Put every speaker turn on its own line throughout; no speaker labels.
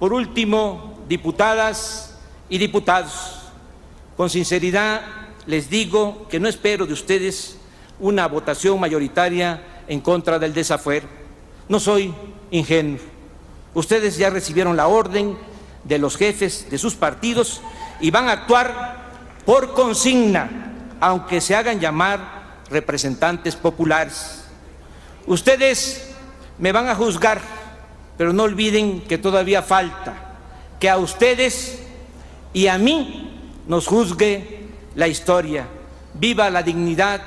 Por último, diputadas y diputados, con sinceridad les digo que no espero de ustedes una votación mayoritaria en contra del desafuero. No soy ingenuo. Ustedes ya recibieron la orden de los jefes de sus partidos y van a actuar por consigna, aunque se hagan llamar representantes populares. Ustedes me van a juzgar, pero no olviden que todavía falta que a ustedes y a mí nos juzgue la historia. Viva la dignidad,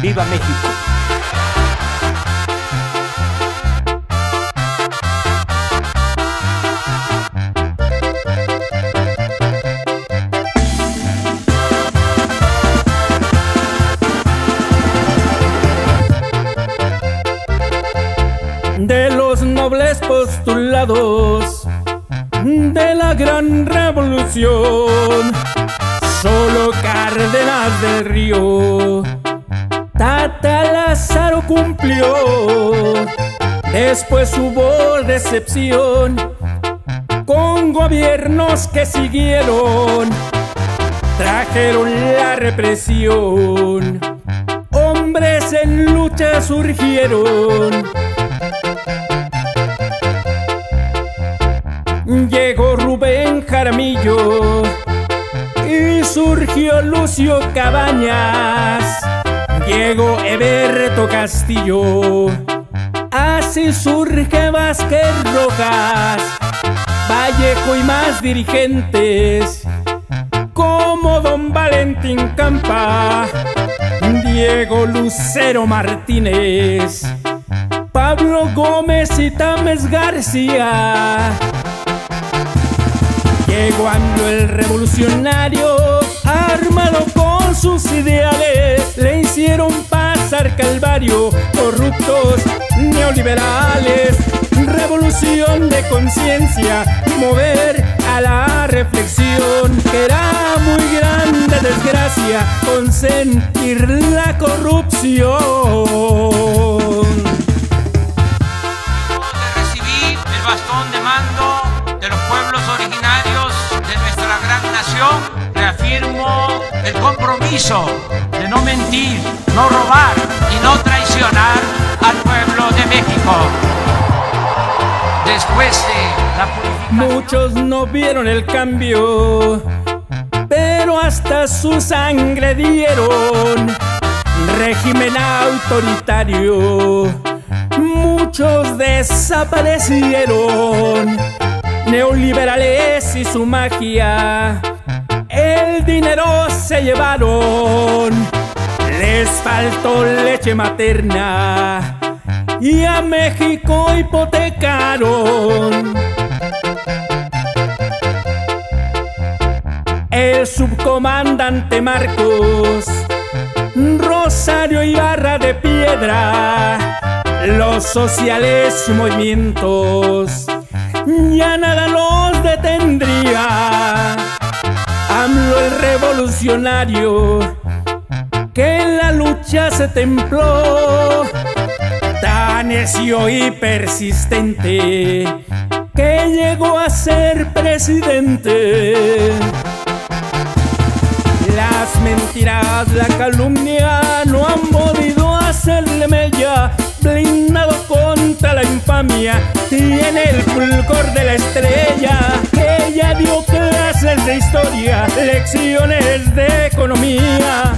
viva México.
de los postulados de la gran revolución. Solo Cárdenas del Río, Tata Lázaro cumplió. Después hubo decepción con gobiernos que siguieron, trajeron la represión. Hombres en lucha surgieron Llegó Rubén Jaramillo y surgió Lucio Cabañas. Llegó Eberto Castillo, así surge Vázquez Rojas, Vallejo y más dirigentes como Don Valentín Campa, Diego Lucero Martínez. Pablo Gómez y Tames García. Llegando el revolucionario, armado con sus ideales, le hicieron pasar calvario, corruptos, neoliberales, revolución de conciencia, mover a la reflexión, que era muy grande desgracia, consentir la corrupción.
El compromiso de no mentir, no robar y no traicionar al pueblo de México. Después de la purificación.
Muchos no vieron el cambio, pero hasta su sangre dieron. Régimen autoritario, muchos desaparecieron. Neoliberales y su magia, el dinero se llevaron. Les faltó leche materna y a México hipotecaron. El subcomandante Marcos, Rosario y Barra de Piedra, los sociales movimientos, ya nada los detendría. El revolucionario, que en la lucha se templó tan necio y persistente que llegó a ser presidente. Las mentiras, la calumnia no han podido hacerle mella, blindado contra la infamia, tiene el fulgor de la estrella. Ella dio clases de historia, lecciones de economía,